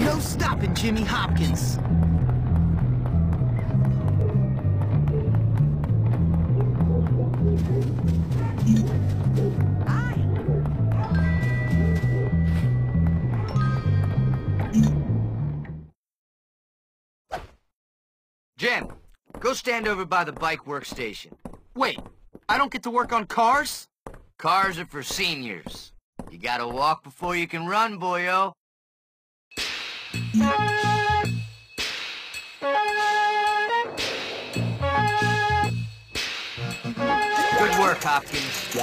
no stopping Jimmy Hopkins. Jen, go stand over by the bike workstation. Wait, I don't get to work on cars? Cars are for seniors. You gotta walk before you can run, boyo. Good work, Hopkins.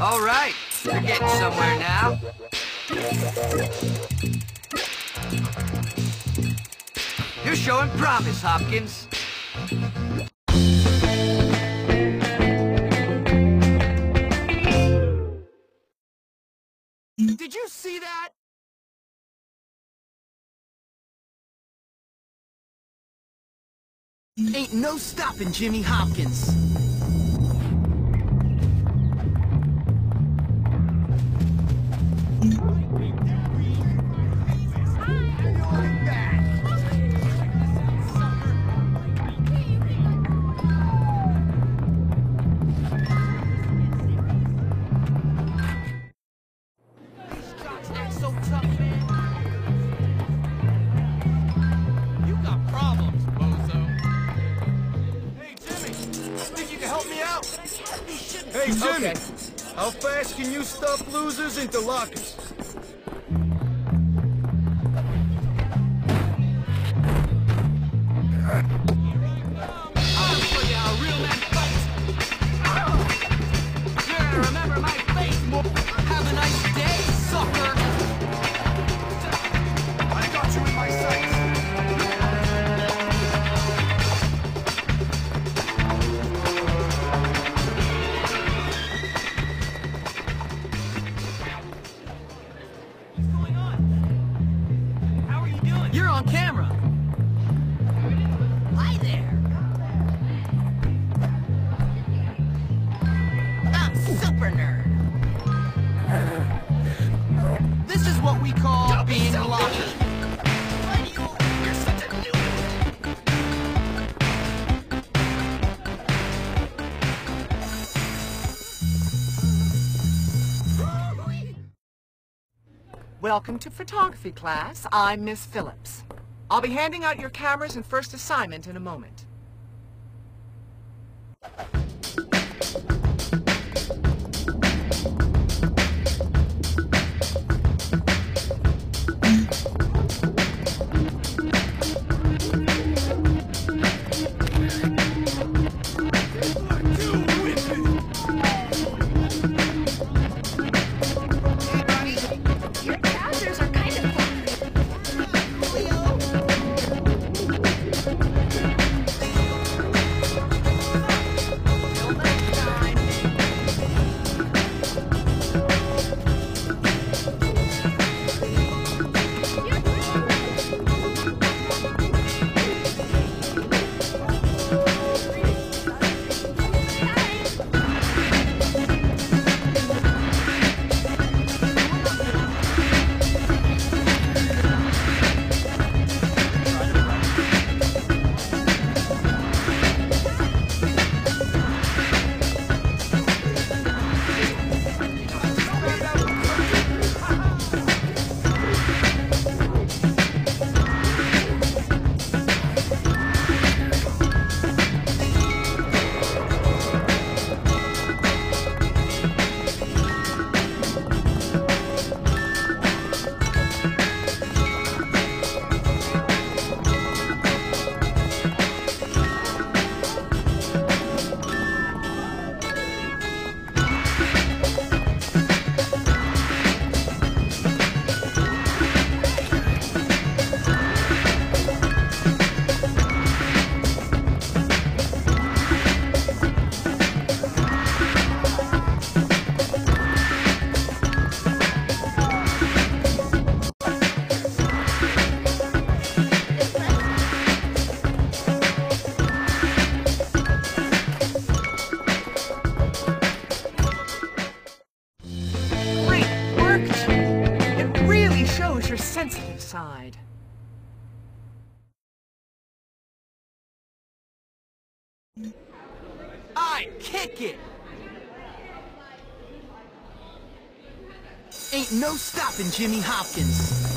All right, you're getting somewhere now. You're showing promise, Hopkins. Did you see that? Ain't no stopping Jimmy Hopkins. Hey, Jimmy, Okay. how fast can you stuff losers into lockers? Welcome to photography class. I'm Miss Phillips. I'll be handing out your cameras and first assignment in a moment. sensitive side. I kick it! Ain't no stopping Jimmy Hopkins.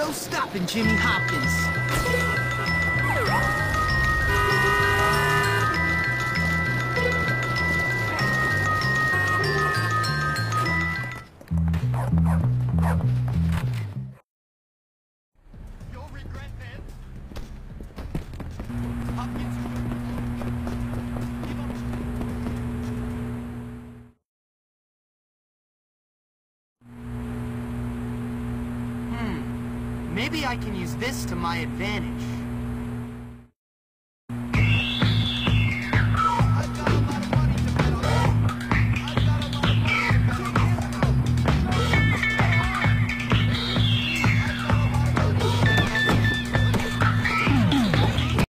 no stopping Jimmy Hopkins. Maybe I can use this to my advantage.